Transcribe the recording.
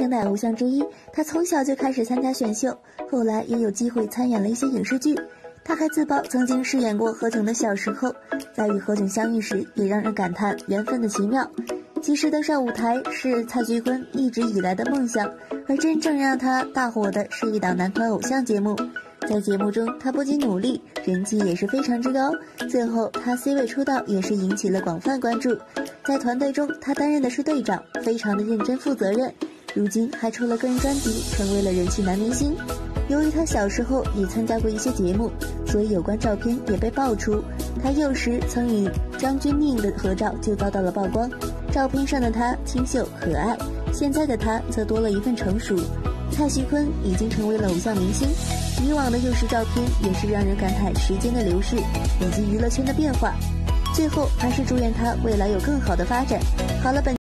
当代偶像之一，他从小就开始参加选秀，后来也有机会参演了一些影视剧。他还自曝曾经饰演过何炅的小时候，在与何炅相遇时，也让人感叹缘分的奇妙。其实登上舞台是蔡徐坤一直以来的梦想，而真正让他大火的是一档男团偶像节目。在节目中，他不仅努力，人气也是非常之高。最后，他 C 位出道也是引起了广泛关注。在团队中，他担任的是队长，非常的认真负责任。如今还出了个人专辑，成为了人气男明星。由于他小时候也参加过一些节目，所以有关照片也被爆出。他幼时曾与张钧甯的合照就遭到了曝光，照片上的他清秀可爱，现在的他则多了一份成熟。蔡徐坤已经成为了偶像明星，以往的幼时照片也是让人感叹时间的流逝以及娱乐圈的变化。最后还是祝愿他未来有更好的发展。好了，本。